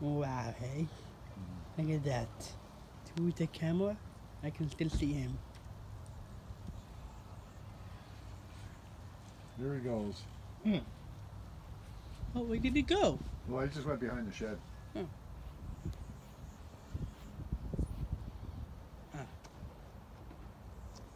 Wow, ah, hey? Look at that. Through the camera, I can still see him. There he goes. Hmm. Oh, where did he go? Well, he just went behind the shed.